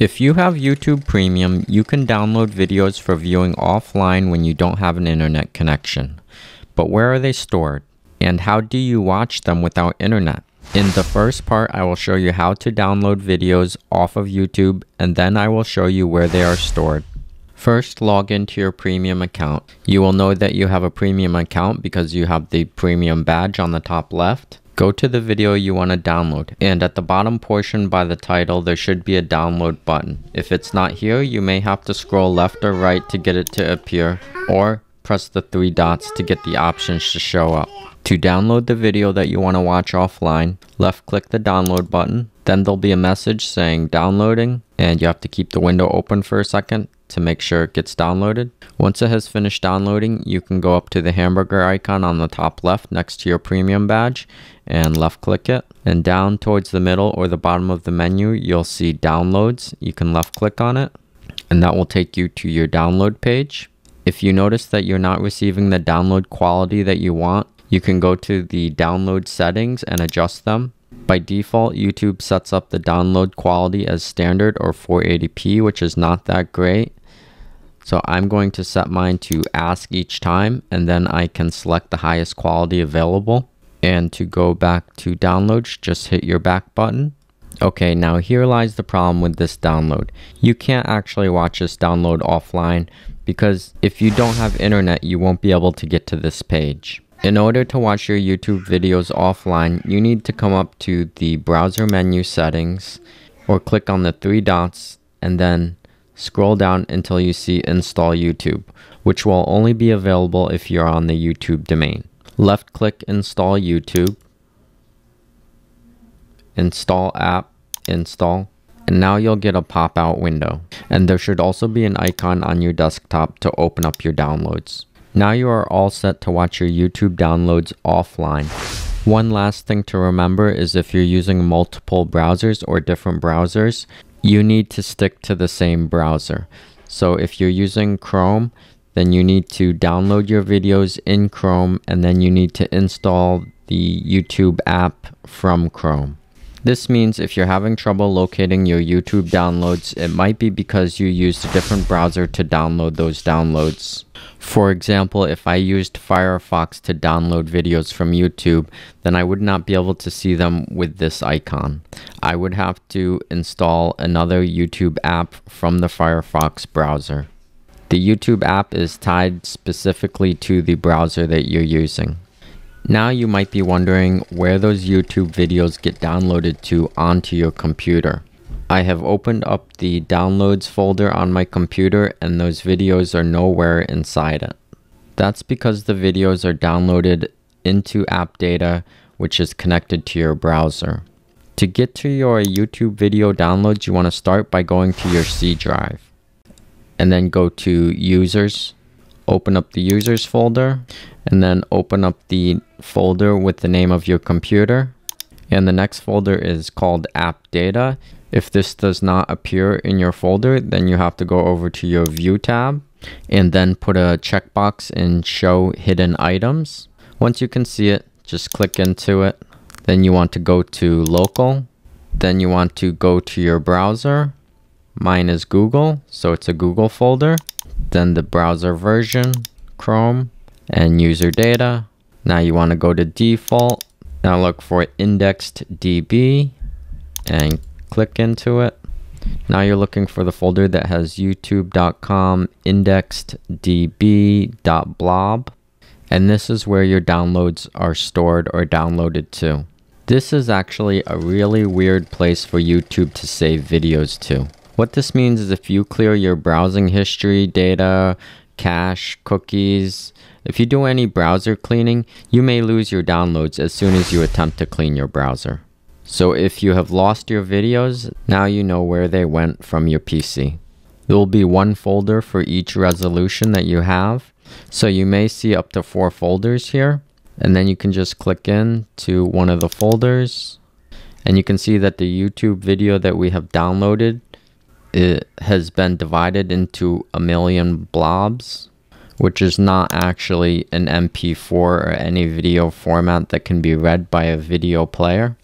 If you have YouTube Premium, you can download videos for viewing offline when you don't have an internet connection. But where are they stored? And how do you watch them without internet? In the first part, I will show you how to download videos off of YouTube and then I will show you where they are stored. First, log into your premium account. You will know that you have a premium account because you have the premium badge on the top left. Go to the video you want to download and at the bottom portion by the title there should be a download button. If it's not here you may have to scroll left or right to get it to appear or press the three dots to get the options to show up. To download the video that you want to watch offline, left click the download button, then there'll be a message saying downloading and you have to keep the window open for a second to make sure it gets downloaded. Once it has finished downloading, you can go up to the hamburger icon on the top left next to your premium badge and left click it. And down towards the middle or the bottom of the menu, you'll see downloads. You can left click on it and that will take you to your download page. If you notice that you're not receiving the download quality that you want, you can go to the download settings and adjust them. By default, YouTube sets up the download quality as standard or 480p, which is not that great. So I'm going to set mine to ask each time and then I can select the highest quality available. And to go back to downloads, just hit your back button. Okay, now here lies the problem with this download. You can't actually watch this download offline because if you don't have internet, you won't be able to get to this page. In order to watch your YouTube videos offline, you need to come up to the browser menu settings or click on the three dots and then scroll down until you see install YouTube, which will only be available if you're on the YouTube domain. Left click install YouTube, install app, install, and now you'll get a pop out window. And there should also be an icon on your desktop to open up your downloads. Now you are all set to watch your YouTube downloads offline. One last thing to remember is if you're using multiple browsers or different browsers, you need to stick to the same browser. So if you're using Chrome, then you need to download your videos in Chrome and then you need to install the YouTube app from Chrome. This means if you're having trouble locating your YouTube downloads, it might be because you used a different browser to download those downloads. For example, if I used Firefox to download videos from YouTube, then I would not be able to see them with this icon. I would have to install another YouTube app from the Firefox browser. The YouTube app is tied specifically to the browser that you're using. Now you might be wondering where those YouTube videos get downloaded to onto your computer. I have opened up the downloads folder on my computer and those videos are nowhere inside it. That's because the videos are downloaded into app data which is connected to your browser. To get to your YouTube video downloads, you want to start by going to your C drive and then go to users open up the users folder and then open up the folder with the name of your computer. And the next folder is called app data. If this does not appear in your folder, then you have to go over to your view tab and then put a checkbox in show hidden items. Once you can see it, just click into it. Then you want to go to local. Then you want to go to your browser. Mine is Google, so it's a Google folder then the browser version, Chrome, and user data. Now you want to go to default. Now look for indexed DB and click into it. Now you're looking for the folder that has youtube.com indexed db.blob. And this is where your downloads are stored or downloaded to. This is actually a really weird place for YouTube to save videos to. What this means is if you clear your browsing history, data, cache, cookies, if you do any browser cleaning, you may lose your downloads as soon as you attempt to clean your browser. So if you have lost your videos, now you know where they went from your PC. There will be one folder for each resolution that you have. So you may see up to four folders here. And then you can just click in to one of the folders. And you can see that the YouTube video that we have downloaded it has been divided into a million blobs, which is not actually an MP4 or any video format that can be read by a video player.